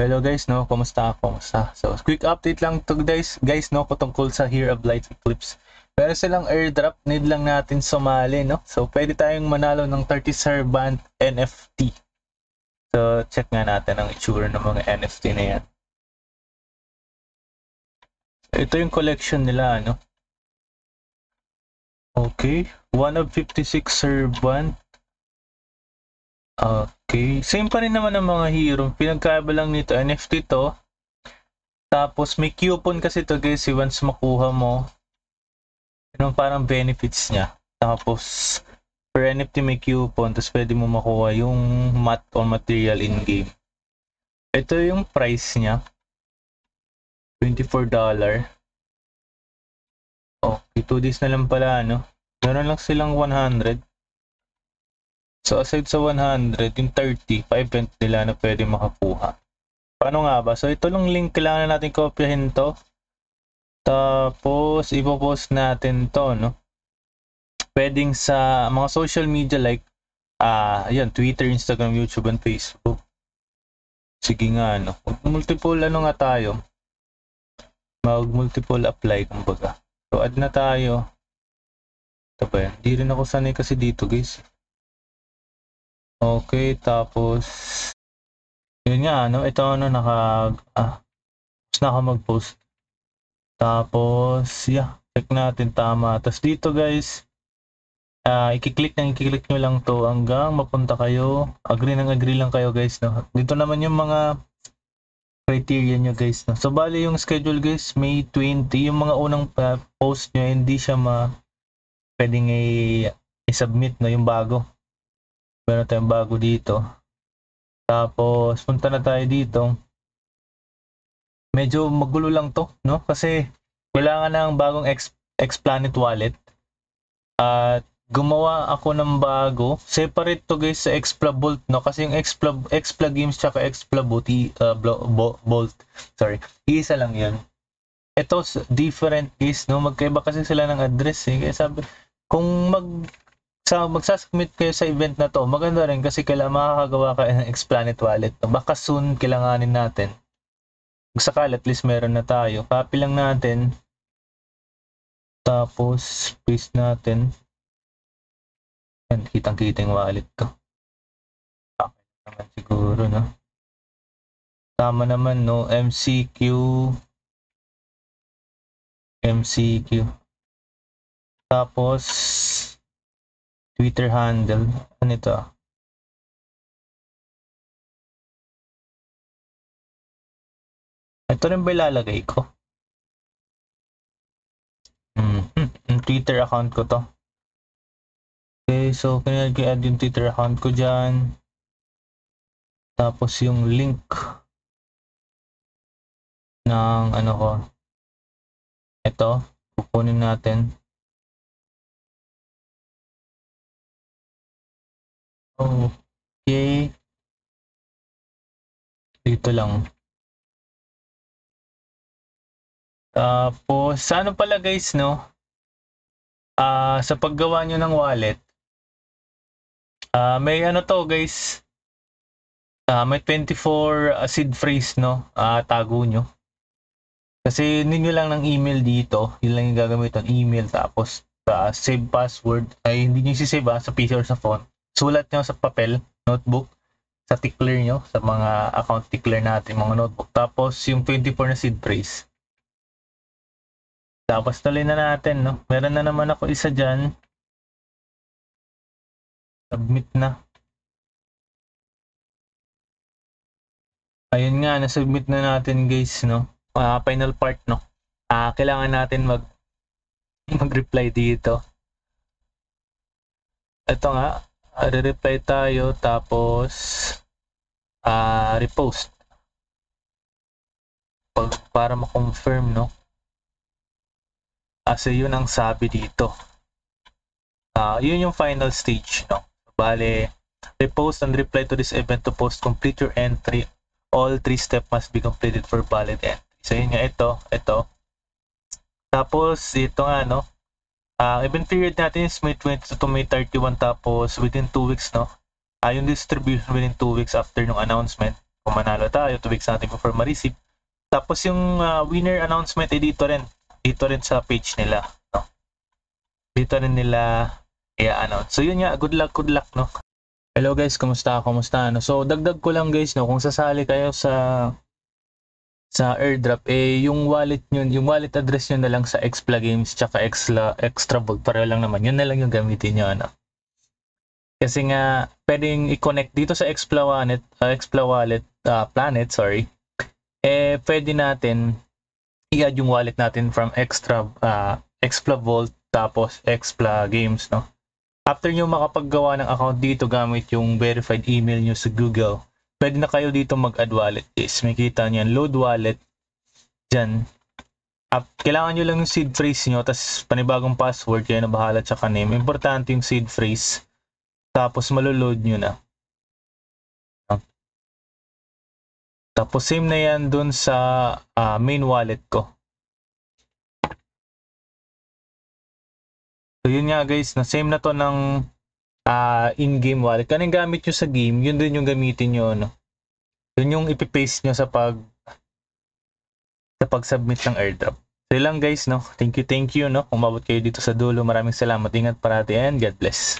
Hello guys, no? Kumusta? Kumusta? So, quick update lang to guys, guys, no? Tungkol sa Here of Light Eclipse. Pero silang airdrop, need lang natin sumali, no? So, pwede tayong manalo ng 30 Servant NFT. So, check nga natin ang itsura ng mga NFT na yan. Ito yung collection nila, ano? Okay. One of 56 Servant. Okay. Same pa rin naman ang mga hero. Pinagkaiba lang nito. NFT to. Tapos may coupon kasi to guys. Once makuha mo. Yung parang benefits niya. Tapos per NFT may coupon. Tapos pwede mo makuha yung mat or material in-game. Ito yung price niya. $24. Okay, 2 days na lang pala, ano? Meron lang silang 100. So, aside sa 100, yung 30, pa-event nila na pwede makakuha. Paano nga ba? So, ito lang link kailangan natin kopyahin to. Tapos, ipopost natin to, no? Pwedeng sa mga social media like, ah, uh, ayan, Twitter, Instagram, YouTube, and Facebook. Sige nga, no? Multiple, ano nga tayo? Mag-multiple apply, kumbaga. So, add na tayo. Ito ba yan? Hindi rin ako sanay kasi dito, guys. Okay, tapos yun nga, ano, ito ano, naka, ah, naka mag-post. Tapos, yeah, check natin tama. Tapos dito guys, uh, i-click nang i-click nyo lang to hanggang mapunta kayo. Agree nang agree lang kayo guys. No? Dito naman yung mga criteria nyo guys. No? So, bali yung schedule guys, May 20. Yung mga unang uh, post nyo, hindi siya ma pwedeng i-submit no, yung bago meron tayong bago dito. Tapos punta na tayo dito. Medyo magulo lang to no? Kasi kailangan ng bagong X, Xplanet wallet. At gumawa ako ng bago. Separate to guys sa Xpla no? Kasi yung Xpla, Xpla Games tsaka Xpla Bolt, uh, Bolt sorry isa lang yan ito different is no? Magkaiba kasi sila ng address eh. Kaya sabi kung mag sa magsasubmit kayo sa event na to, maganda rin kasi kailangan makakagawa kayo ng Xplanet wallet. Baka soon kailanganin natin. Kung sakali, at least meron na tayo. Copy lang natin. Tapos, paste natin. Yan, kitang-kita yung wallet ko. Okay naman siguro, no? Tama naman, no? MCQ. MCQ. Tapos, Twitter handle. Ano ito? Ito rin ba ilalagay ko? Mm-hmm. Twitter account ko to. Okay, so kinag-add yung Twitter account ko dyan. Tapos yung link ng ano ko. Ito, kukunin natin. Okay. Dito lang. Tapos, sa ano pala guys, no? Uh, sa paggawa nyo ng wallet, uh, may ano to guys, uh, may 24 uh, seed phrase, no? Uh, tago nyo. Kasi ninyo lang ng email dito, yun lang yung gagamitin, email, tapos uh, save password, ay hindi nyo isi-save ha, sa PC or sa phone sulat nyo sa papel, notebook, sa tickler nyo, sa mga account tickler natin, mga notebook. Tapos yung 24 na seed phrase. Tapos tuloy na natin, no? Meron na naman ako isa dyan. Submit na. Ayun nga, na-submit na natin guys, no? Uh, final part, no? Uh, kailangan natin mag mag-reply dito. Ito nga, uh, re-reply tayo tapos uh, repost. Pag, para ma-confirm no? Kasi yun ang sabi dito. Uh, yun yung final stage no? Bale repost and reply to this event to post complete your entry. All three steps must be completed for valid entry. So yun nga ito ito. Tapos ito nga no uh, event period natin is May 20 to May 31 tapos within 2 weeks, no? Uh, yung distribution within 2 weeks after ng announcement. kung manalo tayo, two weeks natin before ma-receive. Tapos yung uh, winner announcement eh dito rin. Dito rin sa page nila. No? Dito rin nila i-announce. So yun nga, good luck, good luck, no? Hello guys, kumusta? Kumusta? Ano? So dagdag ko lang guys, no, kung sasali kayo sa sa airdrop eh yung wallet nyo, yung wallet address nyo na lang sa Xpla Games tsaka Extra Extra Vault pareho lang naman. Yun na lang yung gamitin nyo ano. Kasi nga pwedeng i-connect dito sa Xpla Wallet, uh, Xpla Wallet uh, Planet, sorry. Eh pwede natin i-add yung wallet natin from Extra uh, Xpla Vault tapos Xpla Games, no. After nyo makapaggawa ng account dito gamit yung verified email nyo sa Google, pwede na kayo dito mag-add wallet guys. May kita niyan, load wallet. Diyan. Up, kailangan nyo lang yung seed phrase nyo, tapos panibagong password, kayo na bahala tsaka name. Importante yung seed phrase. Tapos maloload nyo na. Tapos same na yan dun sa uh, main wallet ko. So yun nga guys, na same na to ng uh, in-game wallet. Kanang gamit nyo sa game, yun din yung gamitin nyo, no? Yun yung ipipaste nyo sa pag sa pag-submit ng airdrop. So lang guys, no? Thank you, thank you, no? Kung mabot kayo dito sa dulo, maraming salamat. Ingat parati and God bless.